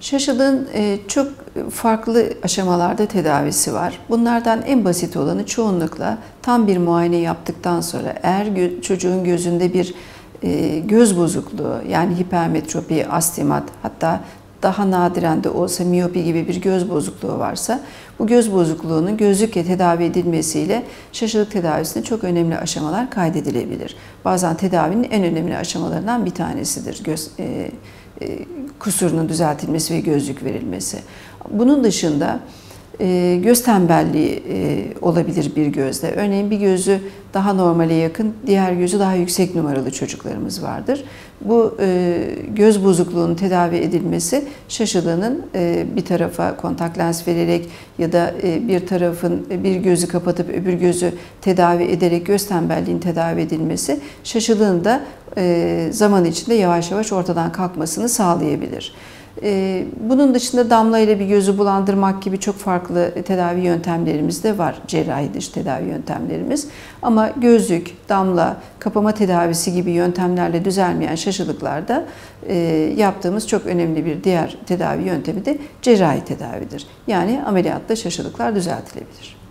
Şaşılığın e, çok farklı aşamalarda tedavisi var. Bunlardan en basit olanı çoğunlukla tam bir muayene yaptıktan sonra eğer çocuğun gözünde bir e, göz bozukluğu yani hipermetropi, astigmat hatta daha nadiren de olsa miyopi gibi bir göz bozukluğu varsa bu göz bozukluğunun gözlükle tedavi edilmesiyle şaşılık tedavisinde çok önemli aşamalar kaydedilebilir. Bazen tedavinin en önemli aşamalarından bir tanesidir göz e, e, kusurunun düzeltilmesi ve gözlük verilmesi. Bunun dışında e, göz tembelliği e, olabilir bir gözde. Örneğin bir gözü daha normale yakın, diğer gözü daha yüksek numaralı çocuklarımız vardır. Bu e, göz bozukluğunun tedavi edilmesi şaşılığının bir tarafa kontak lens vererek ya da bir tarafın bir gözü kapatıp öbür gözü tedavi ederek göz tembelliğinin tedavi edilmesi şaşılığın da zaman içinde yavaş yavaş ortadan kalkmasını sağlayabilir. Ee, bunun dışında damla ile bir gözü bulandırmak gibi çok farklı tedavi yöntemlerimiz de var. Cerrahi dış tedavi yöntemlerimiz. Ama gözlük, damla, kapama tedavisi gibi yöntemlerle düzelmeyen şaşılıklarda e, yaptığımız çok önemli bir diğer tedavi yöntemi de cerrahi tedavidir. Yani ameliyatla şaşılıklar düzeltilebilir.